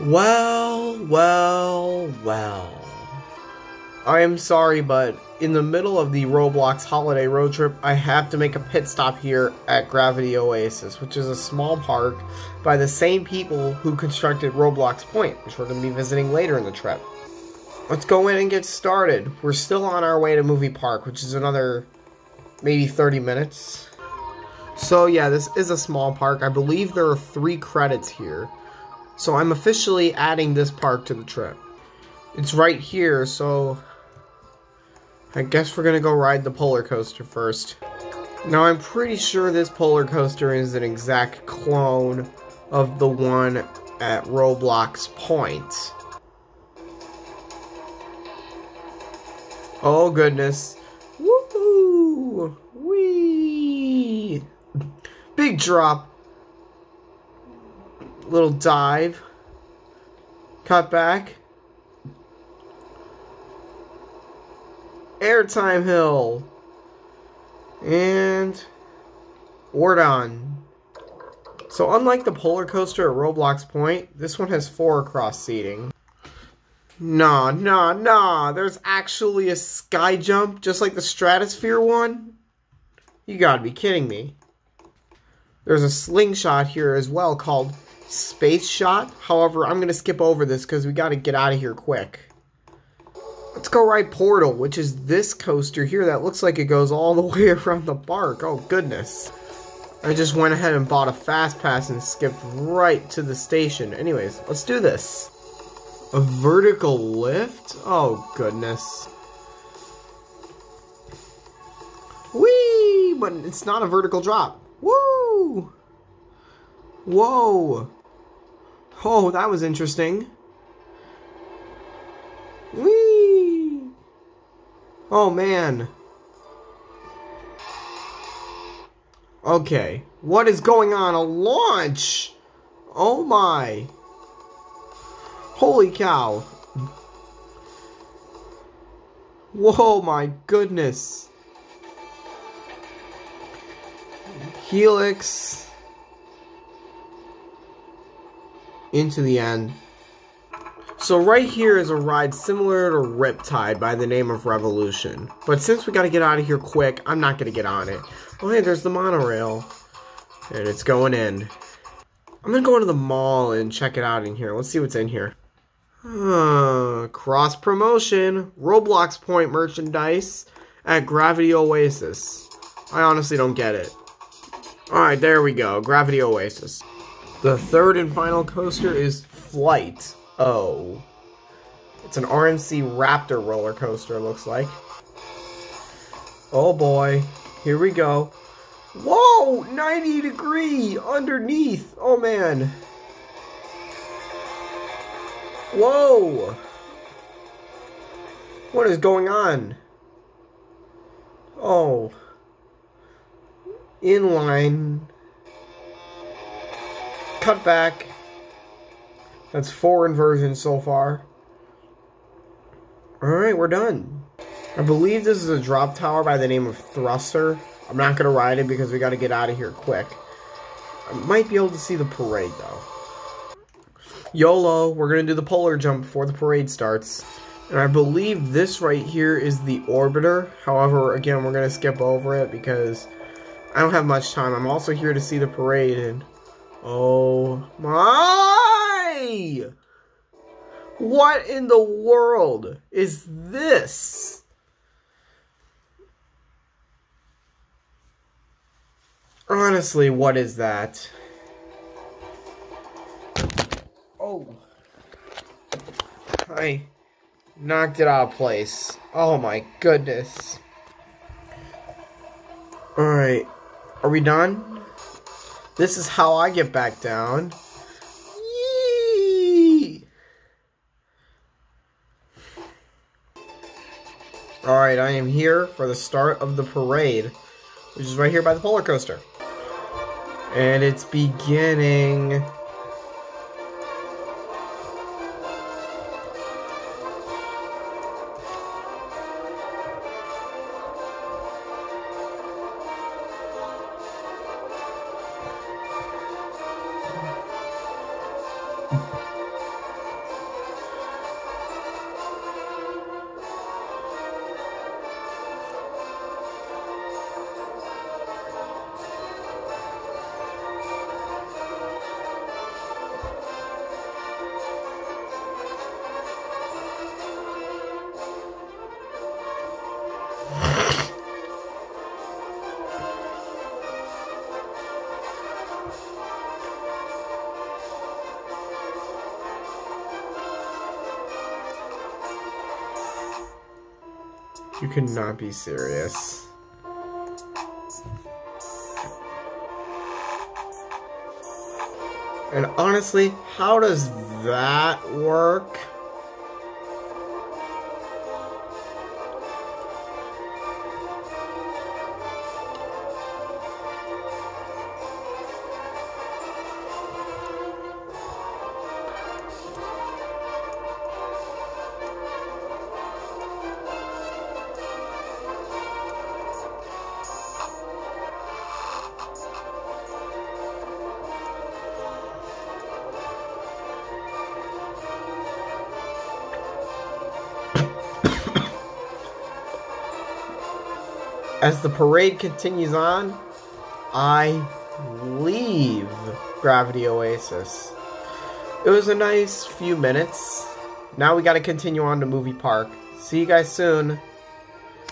Well, well, well. I am sorry, but in the middle of the Roblox holiday road trip, I have to make a pit stop here at Gravity Oasis, which is a small park by the same people who constructed Roblox Point, which we're going to be visiting later in the trip. Let's go in and get started. We're still on our way to Movie Park, which is another maybe 30 minutes. So yeah, this is a small park. I believe there are three credits here. So I'm officially adding this park to the trip. It's right here, so I guess we're gonna go ride the polar coaster first. Now I'm pretty sure this polar coaster is an exact clone of the one at Roblox Point. Oh goodness. Woohoo! Whee! Big drop. Little dive. Cut back. Airtime Hill. And we're. So unlike the polar coaster at Roblox Point, this one has four across seating. Nah, nah, nah. There's actually a sky jump just like the Stratosphere one? You gotta be kidding me. There's a slingshot here as well called Space Shot. However, I'm gonna skip over this because we gotta get out of here quick. Let's go ride Portal, which is this coaster here that looks like it goes all the way around the park. Oh, goodness. I just went ahead and bought a fast pass and skipped right to the station. Anyways, let's do this. A vertical lift? Oh, goodness. Whee! But it's not a vertical drop. Woo! Whoa! Oh, that was interesting. Whee! Oh, man. Okay, what is going on? A launch! Oh my. Holy cow. Whoa, my goodness. Helix. Into the end. So right here is a ride similar to Riptide by the name of Revolution. But since we gotta get out of here quick, I'm not gonna get on it. Oh hey, there's the monorail. And it's going in. I'm gonna go into the mall and check it out in here. Let's see what's in here. Uh, cross promotion. Roblox Point merchandise at Gravity Oasis. I honestly don't get it. Alright, there we go. Gravity Oasis. The third and final coaster is Flight. Oh. It's an RMC Raptor roller coaster, looks like. Oh boy. Here we go. Whoa! 90 degree underneath. Oh man. Whoa! What is going on? Oh. Inline. Cut back. That's four inversions so far. Alright, we're done. I believe this is a drop tower by the name of Thruster. I'm not going to ride it because we got to get out of here quick. I might be able to see the parade, though. YOLO, we're going to do the polar jump before the parade starts. And I believe this right here is the orbiter. However, again, we're going to skip over it because I don't have much time. I'm also here to see the parade and... Oh my! What in the world is this? Honestly, what is that? Oh. I knocked it out of place. Oh my goodness. Alright. Are we done? This is how I get back down. Yee! Alright, I am here for the start of the parade, which is right here by the polar coaster. And it's beginning. You cannot be serious. And honestly, how does that work? As the parade continues on, I leave Gravity Oasis. It was a nice few minutes. Now we gotta continue on to Movie Park. See you guys soon.